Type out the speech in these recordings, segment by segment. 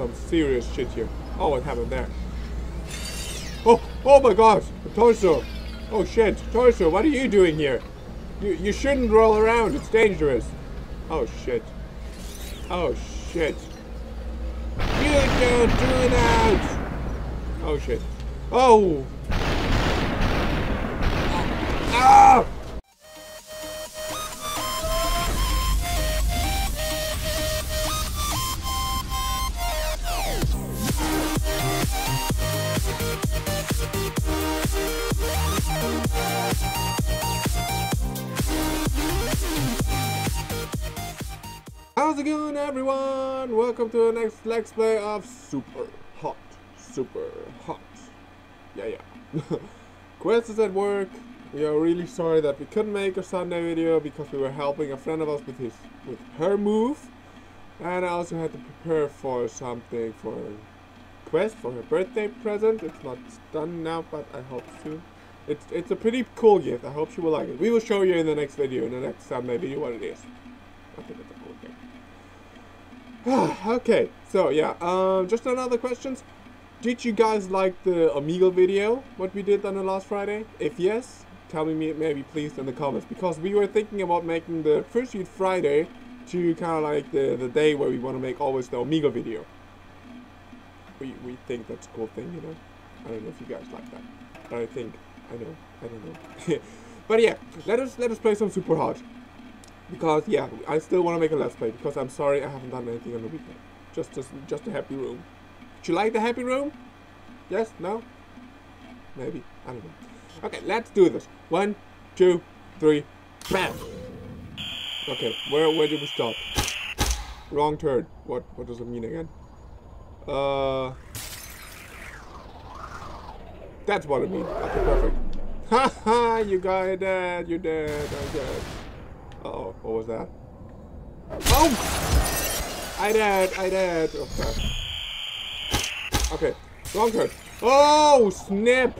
some serious shit here. Oh, what happened there? Oh, oh my gosh, torso! Oh shit, torso, what are you doing here? You, you shouldn't roll around, it's dangerous. Oh shit. Oh shit. You don't do that! Oh shit. Oh! Going everyone? Welcome to the next Let's Play of Super Hot. Super Hot. Yeah, yeah. Quest is at work. We are really sorry that we couldn't make a Sunday video because we were helping a friend of us with his with her move. And I also had to prepare for something for Quest for her birthday present. It's not done now, but I hope soon. It's it's a pretty cool gift. I hope she will like it. We will show you in the next video, in the next Sunday video, what it is. I think it's a cool thing. okay, so yeah, um, just another questions. Did you guys like the Omegle video, what we did on the last Friday? If yes, tell me maybe please in the comments, because we were thinking about making the First Street Friday to kind of like the, the day where we want to make always the Omegle video. We, we think that's a cool thing, you know? I don't know if you guys like that, but I think, I know, I don't know. but yeah, let us, let us play some Super Hot because yeah, I still want to make a let's play because I'm sorry I haven't done anything on the weekend. Just just just a happy room. Did you like the happy room? Yes? No? Maybe. I don't know. Okay, let's do this. One, two, three, bam! Okay, where where did we stop? Wrong turn. What what does it mean again? Uh That's what it means. Okay, perfect. Haha, you got dead, you're dead, I'm dead. Oh, what was that? Oh! I did, I did. Okay. Okay, wrong turn. Oh, snap!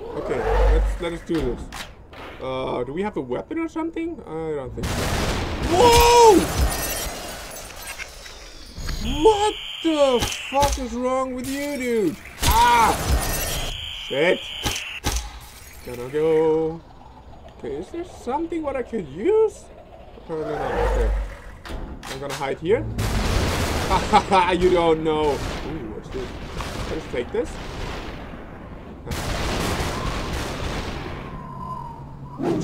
Okay, let's let us do this. Uh, do we have a weapon or something? I don't think so. Whoa! What the fuck is wrong with you, dude? Ah! Shit! Gonna go. Okay, is there something what I could use? Apparently not. Okay. I'm gonna hide here. You don't know. Ooh, what's this? Just take this?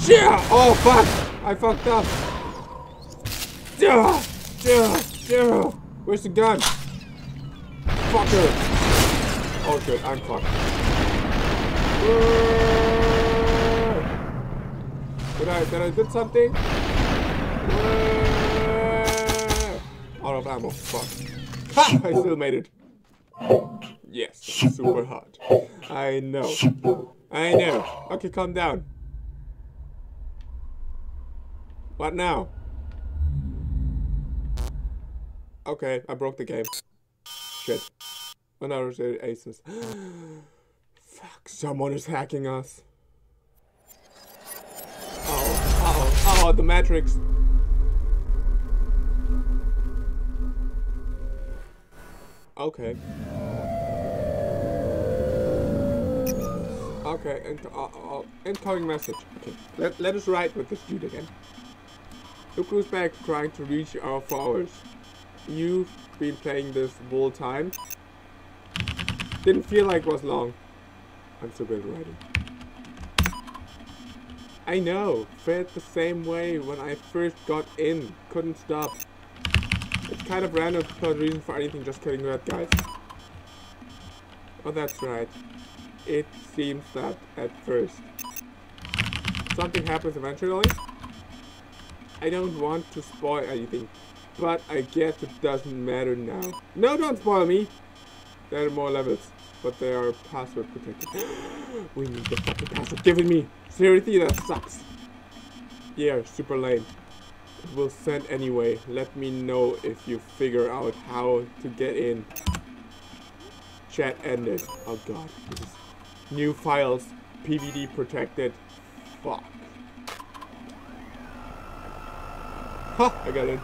Yeah! Oh fuck! I fucked up. Yeah! Yeah! Yeah! Where's the gun? Fucker! Oh shit, I'm fucked. Uh, Did I, did I did something? Out of ammo, fuck. Ha! I still made it. Yes, super hot. I know. I know. Okay, calm down. What now? Okay, I broke the game. Shit. Another aces. Fuck, someone is hacking us. Oh, the Matrix. Okay. Okay, uh, uh, incoming message. Okay, let, let us write with this dude again. Look who's back trying to reach our followers. You've been playing this whole time. Didn't feel like it was long. I'm so good at writing. I know, felt the same way when I first got in, couldn't stop. It's kind of random put reason for anything, just kidding that guys. Oh that's right, it seems that at first. Something happens eventually. I don't want to spoil anything, but I guess it doesn't matter now. No, don't spoil me! There are more levels, but they are password protected. we need the fucking password. Give it me! Seriously, that sucks. Yeah, super lame. It will send anyway. Let me know if you figure out how to get in. Chat ended. Oh god. New files. PVD protected. Fuck. Ha! I got in.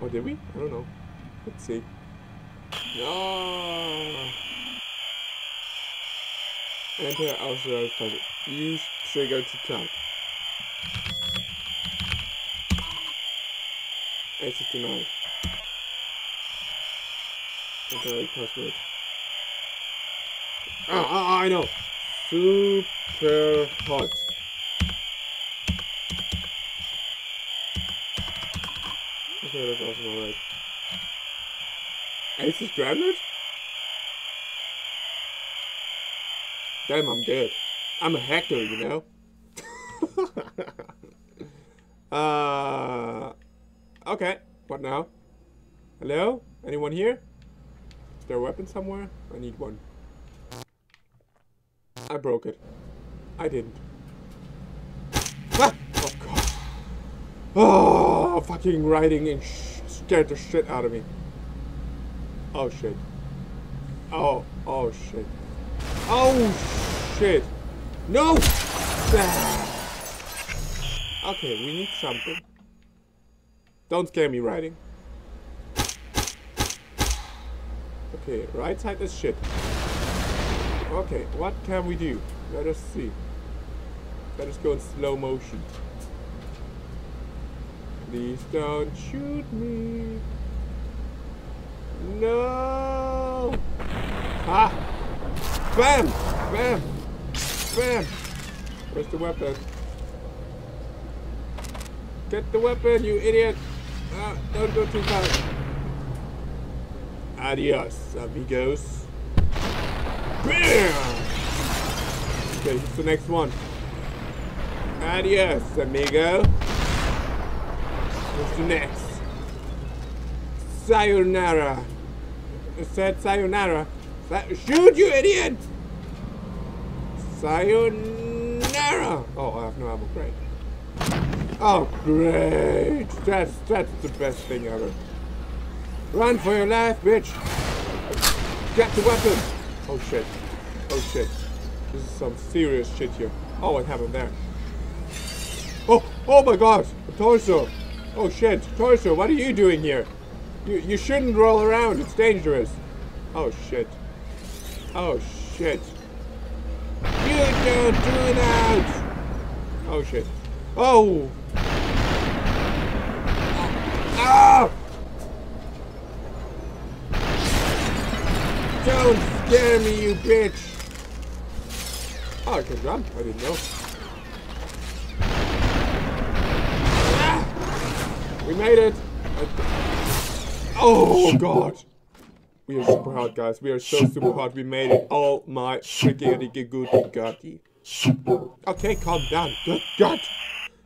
Oh, did we? I don't know. Let's see. No. Enter authorized target. Use trigger to talk. Exit denied. Enter password. Ah, ah, I know. Super hot. Okay, that's also alright. Is stranded? Damn, I'm dead. I'm a hacker, you know? uh, okay, what now? Hello? Anyone here? Is there a weapon somewhere? I need one. I broke it. I didn't. Ah! Oh god. Oh, fucking writing and scared the shit out of me. Oh shit. Oh, oh shit. Oh shit. No! Okay, we need something. Don't scare me writing. Okay, right side is shit. Okay, what can we do? Let us see. Let us go in slow motion. Please don't shoot me. No! Ah! Bam! Bam! Bam! Where's the weapon? Get the weapon, you idiot! Ah, don't go too fast. Adios, amigos. Bam! Okay, who's the next one? Adios, amigo. What's the next? Sayonara. Said sayonara. Sa shoot, you idiot! Sayonara! Oh, I have no ammo. Great. Oh, great! That's that's the best thing ever. Run for your life, bitch! Get the weapon! Oh shit. Oh shit. This is some serious shit here. Oh, what happened there? Oh, oh my god! A torso! Oh shit, torso, what are you doing here? You, you shouldn't roll around, it's dangerous. Oh shit. Oh shit. You don't do that! Oh shit. Oh! Ah! Don't scare me, you bitch! Oh, I can jump. I didn't know. Ah! We made it! Oh, God! We are super hot, guys. We are so super hot. We made it. Oh my freaking good goddy. Okay, calm down. Good God.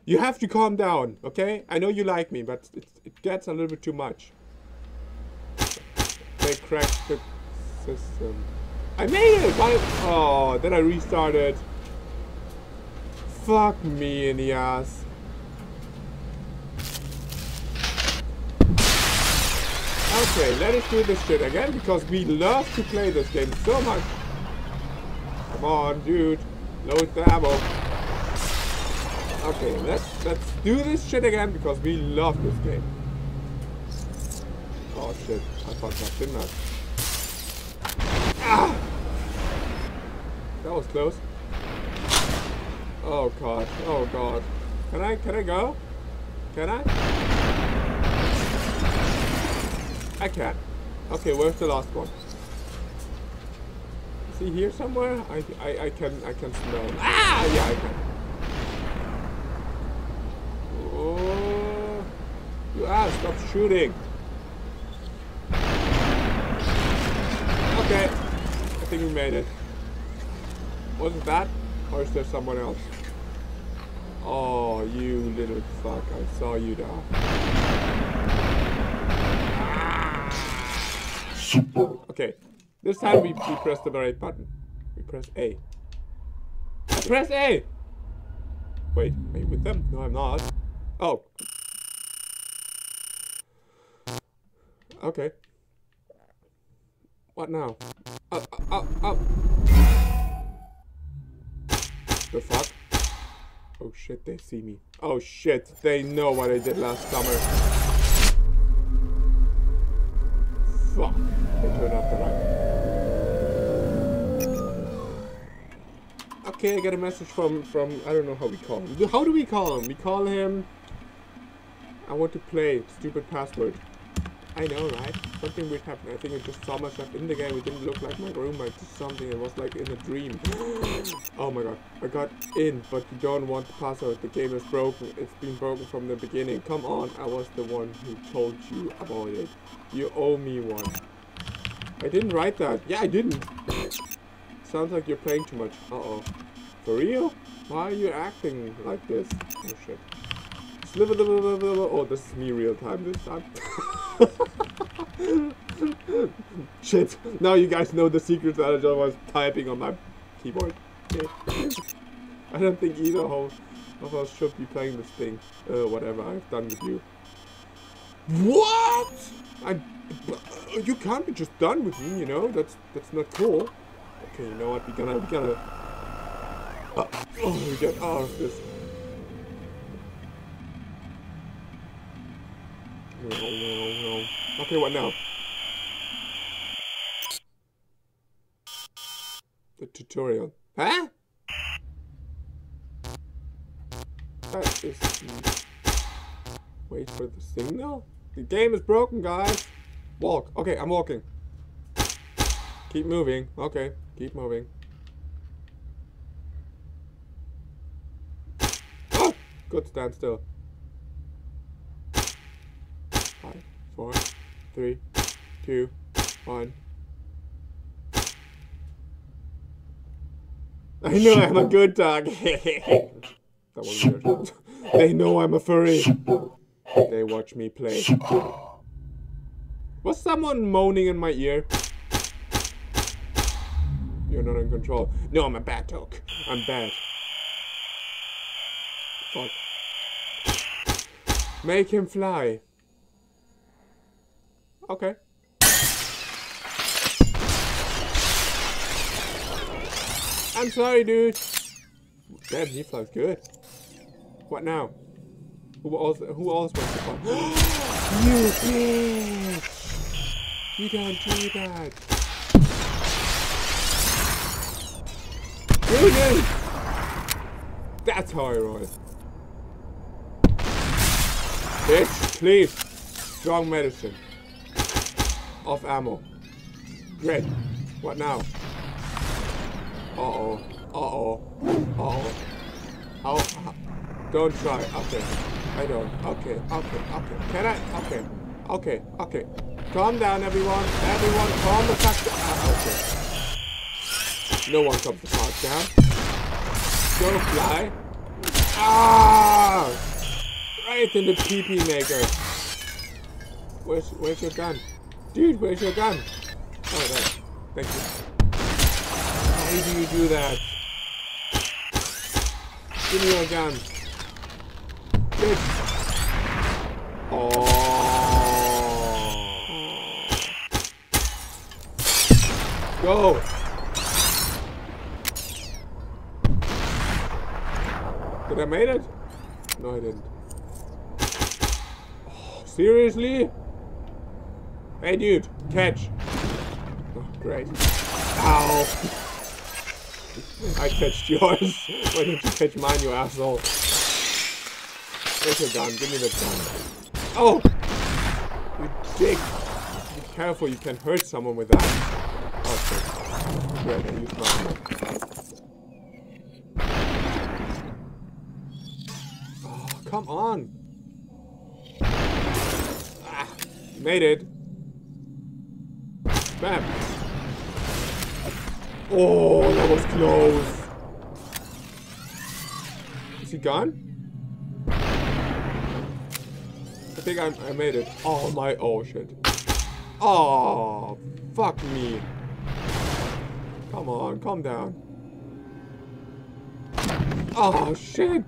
You have to calm down, okay? I know you like me, but it, it gets a little bit too much. They cracked the system. I made it! Why? Oh, then I restarted. Fuck me in the ass. Okay, let us do this shit again because we love to play this game so much. Come on, dude. Load the ammo. Okay, let's let's do this shit again because we love this game. Oh shit, I fucked up, didn't I? Ah! That was close. Oh god, oh god. Can I, can I go? Can I? I can. Okay, where's the last one? Is he here somewhere? I, I, I can, I can smell him. Ah! Yeah, I can. Oh, you ass, stop shooting. Okay, I think we made it. Was it that? Or is there someone else? Oh, you little fuck, I saw you there. Okay, this time we, we press the right button. We press A. Press A! Wait, are you with them? No, I'm not. Oh. Okay. What now? Uh, uh, uh, the fuck? Oh shit, they see me. Oh shit, they know what I did last summer. Okay, I got a message from, from, I don't know how we call him. How do we call him? We call him, I want to play, stupid password. I know, right? Something weird happened. I think it just saw myself in the game. It didn't look like my room, but just something. It was like in a dream. oh my god. I got in, but you don't want the password. The game is broken. It's been broken from the beginning. Come on. I was the one who told you about it. You owe me one. I didn't write that. Yeah, I didn't. Sounds like you're playing too much. Uh-oh. For real? Why are you acting like this? Oh shit. Oh, this is me real time this time. Shit. Now you guys know the secrets that I was typing on my keyboard. I don't think either of us should be playing this thing. Uh, whatever I've done with you. What? I, you can't be just done with me, you know? That's that's not cool. Okay, you know what? We're gonna, we're gonna... Oh, we get out of this. No, no, no. Okay, what now? The tutorial. Huh? That is... Wait for the signal? The game is broken, guys! Walk. Okay, I'm walking. Keep moving. Okay, keep moving. Oh! Good, stand still. Five, four, three, two, one. I know I'm a good dog. that was weird. they know I'm a furry. They watch me play. Was someone moaning in my ear? You're not in control. No, I'm a bad dog. I'm bad. Make him fly. Okay. I'm sorry, dude. Damn, he flies good. What now? Who else? Who else wants to fly? you bitch! You don't do that. Brilliant! That's how I roll. Bitch, please. Strong medicine. Off ammo. Great. What now? Uh-oh. Uh-oh. Uh-oh. How? Don't try. Okay. I don't. Okay. Okay. Okay. Can I? Okay. Okay. Okay. Calm down, everyone. Everyone, calm the fuck down. Ah, okay. No one comes down. Go fly. Ah! Right in the pee-pee maker. Where's, where's your gun? Dude, where's your gun? Oh, there. Thank you. Why do you do that? Give me your gun. Bitch. Oh. Go. Did I made it? No, I didn't. Seriously? Hey, dude, catch. Oh, great. Ow. I catched yours. Why didn't you catch mine, you asshole? Where's your gun? Give me the gun. Oh! You dick. Be careful, you can hurt someone with that. Okay. Great, I used mine. Oh, come on. Made it. Bam. Oh, that was close. Is he gone? I think I, I made it. Oh my, oh shit. Oh, fuck me. Come on, calm down. Oh shit.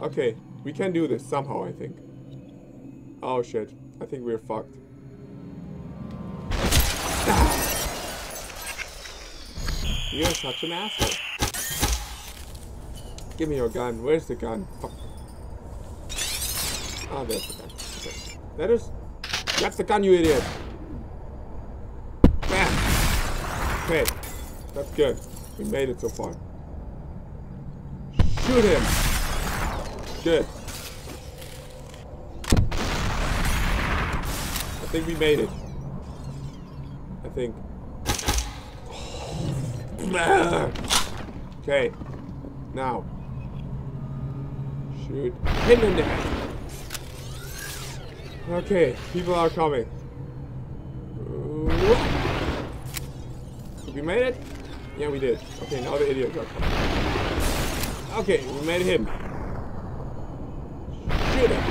Okay, we can do this somehow, I think. Oh shit, I think we're fucked. Ah. You're such an asshole. Give me your gun. Where's the gun? Fuck. Oh, there's the gun. Okay. That is... That's the gun, you idiot! Bam! Okay. That's good. We made it so far. Shoot him. Good. Think we made it. I think. Okay. Now. Shoot Hit him in the head. Okay, people are coming. We made it? Yeah, we did. Okay, now the idiots are coming. Okay, we made him. Shoot him.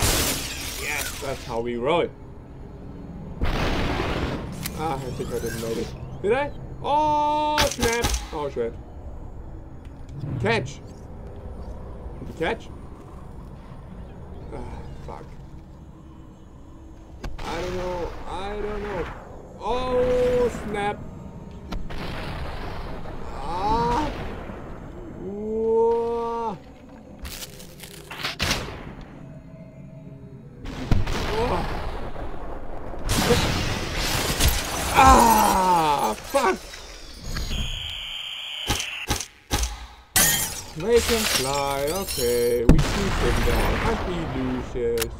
Yes, that's how we roll. Ah, I think I didn't notice. Did I? Oh, snap. Oh, shit. Catch. Catch? Ah, fuck. I don't know. I don't know. Oh, snap. Ah. Whoa. Oh. Ah, fuck. Make him fly. Okay, we shoot him down. He loses.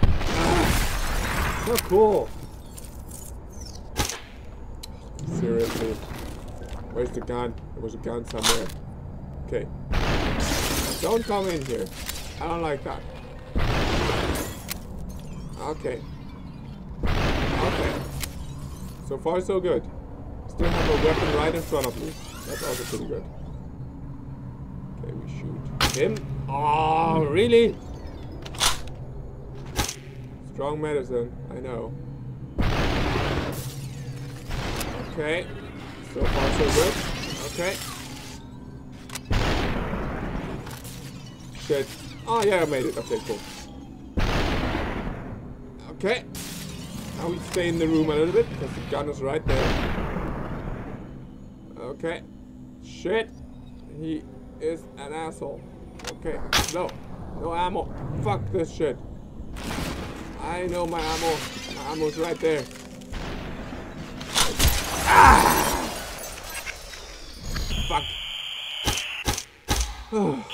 Ah, so cool. Seriously. Where's the gun? There was a gun somewhere. Okay. Don't come in here. I don't like that. Okay. Okay. So far, so good. Still have a weapon right in front of me. That's also pretty good. Okay, we shoot him. Oh, really? Strong medicine. I know. Okay. So far, so good. Okay. Shit. Oh, yeah, I made it. Okay, cool. Okay. Now we stay in the room a little bit because the gun is right there. Okay. Shit. He is an asshole. Okay. No. No ammo. Fuck this shit. I know my ammo. My ammo's right there. Ah! Fuck.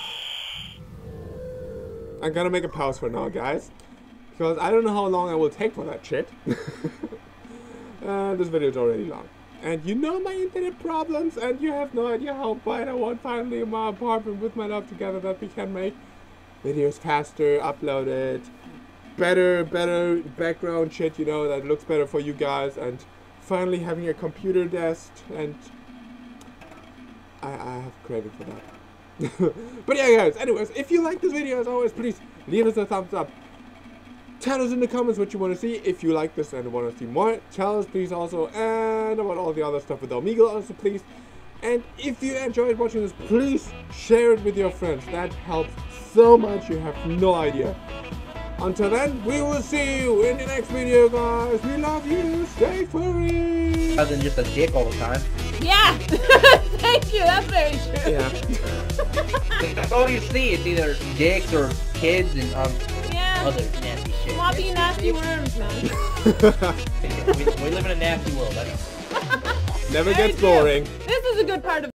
I'm gonna make a pause for now, guys. Because I don't know how long I will take for that shit. uh, this video is already long. And you know my internet problems, and you have no idea how bad I want finally in my apartment with my love together that we can make videos faster, upload it, better, better background shit, you know, that looks better for you guys, and finally having a computer desk, and I, I have craving for that. but yeah, guys, anyways, if you like this video, as always, please leave us a thumbs up. Tell us in the comments what you want to see. If you like this and want to see more, tell us please also. And about all the other stuff with Omegle also please. And if you enjoyed watching this, please share it with your friends. That helps so much, you have no idea. Until then, we will see you in the next video, guys. We love you. Stay furry. Other than just a dick all the time. Yeah. Thank you. That's very true. Yeah. That's all you see. It's either dicks or kids and um, Yeah. other nasty shit. Floppy nasty worms, man. we, we live in a nasty world. I know. Never gets boring. This is a good part of